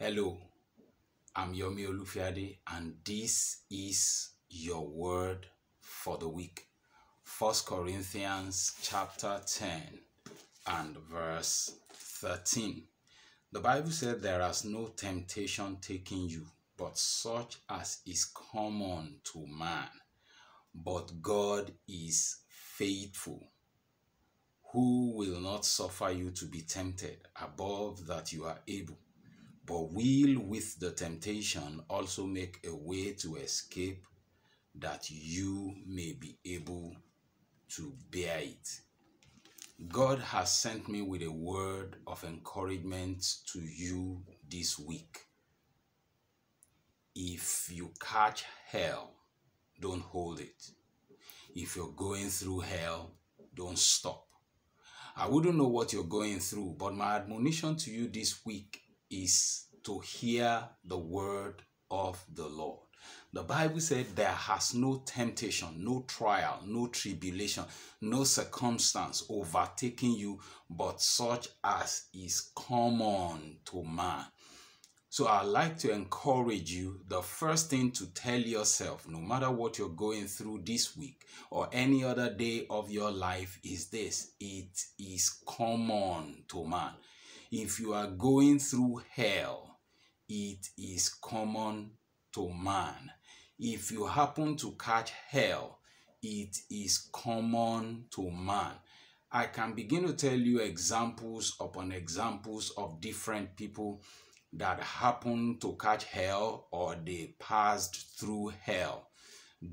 Hello, I'm Yomi Olufiade, and this is your word for the week. First Corinthians chapter 10 and verse 13. The Bible said there is no temptation taking you, but such as is common to man. But God is faithful, who will not suffer you to be tempted above that you are able but will with the temptation also make a way to escape that you may be able to bear it. God has sent me with a word of encouragement to you this week. If you catch hell, don't hold it. If you're going through hell, don't stop. I wouldn't know what you're going through, but my admonition to you this week is to hear the word of the Lord. The Bible said there has no temptation, no trial, no tribulation, no circumstance overtaking you, but such as is common to man. So I'd like to encourage you. The first thing to tell yourself, no matter what you're going through this week or any other day of your life, is this it is common to man. If you are going through hell, it is common to man. If you happen to catch hell, it is common to man. I can begin to tell you examples upon examples of different people that happened to catch hell or they passed through hell.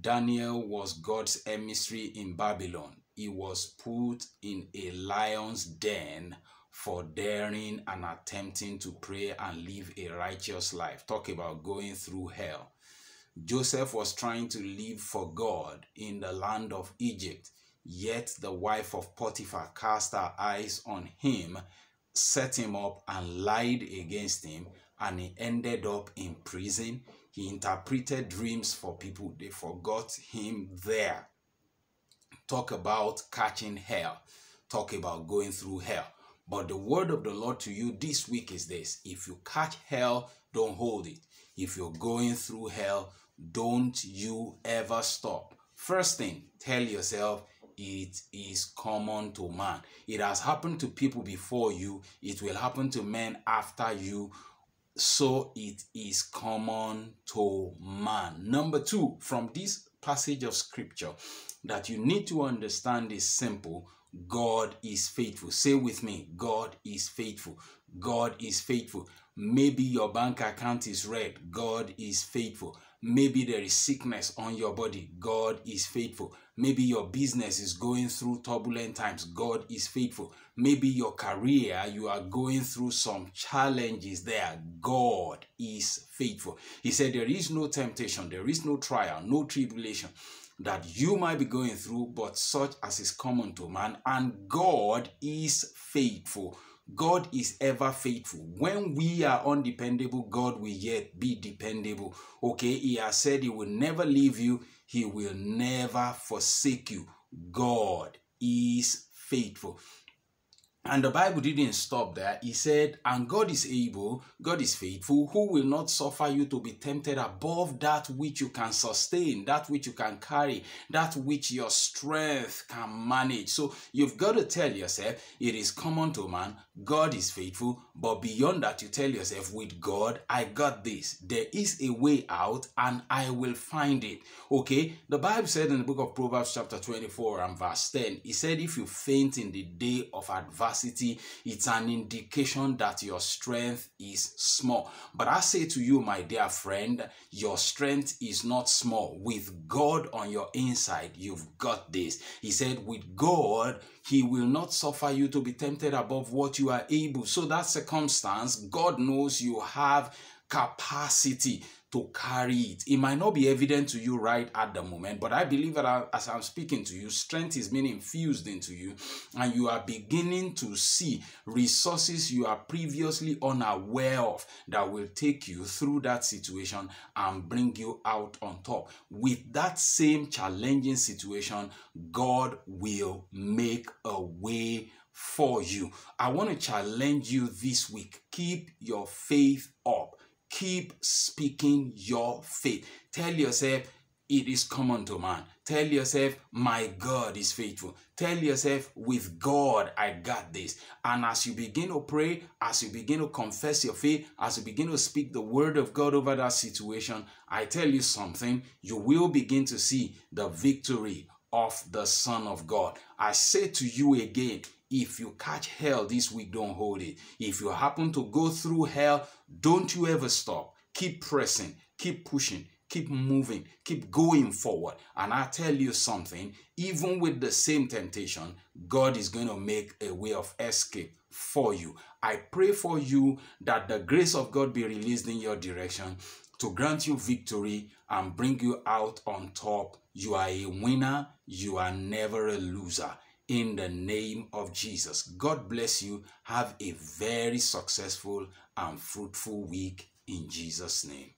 Daniel was God's emissary in Babylon. He was put in a lion's den for daring and attempting to pray and live a righteous life. Talk about going through hell. Joseph was trying to live for God in the land of Egypt, yet the wife of Potiphar cast her eyes on him, set him up, and lied against him, and he ended up in prison. He interpreted dreams for people, they forgot him there. Talk about catching hell, talk about going through hell. But the word of the Lord to you this week is this if you catch hell, don't hold it. If you're going through hell, don't you ever stop. First thing, tell yourself it is common to man. It has happened to people before you, it will happen to men after you. So it is common to man. Number two, from this passage of scripture, that you need to understand is simple God is faithful. Say with me, God is faithful. God is faithful. Maybe your bank account is red. God is faithful. Maybe there is sickness on your body. God is faithful. Maybe your business is going through turbulent times. God is faithful. Maybe your career, you are going through some challenges there. God is faithful. He said, There is no temptation, there is no trial, no tribulation that you might be going through, but such as is common to man, and God is faithful. God is ever faithful. When we are undependable, God will yet be dependable. Okay, He has said He will never leave you, He will never forsake you. God is faithful. And the Bible didn't stop there. He said, And God is able, God is faithful, who will not suffer you to be tempted above that which you can sustain, that which you can carry, that which your strength can manage. So you've got to tell yourself, it is common to man, God is faithful, but beyond that, you tell yourself, with God, I got this. There is a way out, and I will find it. Okay? The Bible said in the book of Proverbs, chapter 24 and verse 10, He said, If you faint in the day of adversity, it's an indication that your strength is small. But I say to you, my dear friend, your strength is not small. With God on your inside, you've got this. He said, with God, He will not suffer you to be tempted above what you are able. So that circumstance, God knows you have capacity to carry it. It might not be evident to you right at the moment, but I believe that as I'm speaking to you, strength is being infused into you, and you are beginning to see resources you are previously unaware of that will take you through that situation and bring you out on top. With that same challenging situation, God will make a way for you. I want to challenge you this week. Keep your faith up. Keep speaking your faith. Tell yourself, it is common to man. Tell yourself, my God is faithful. Tell yourself, with God, I got this. And as you begin to pray, as you begin to confess your faith, as you begin to speak the word of God over that situation, I tell you something, you will begin to see the victory of the Son of God. I say to you again, if you catch hell this week, don't hold it. If you happen to go through hell, don't you ever stop. Keep pressing, keep pushing, keep moving, keep going forward. And I tell you something, even with the same temptation, God is going to make a way of escape for you. I pray for you that the grace of God be released in your direction to grant you victory and bring you out on top. You are a winner, you are never a loser. In the name of Jesus. God bless you. Have a very successful and fruitful week in Jesus' name.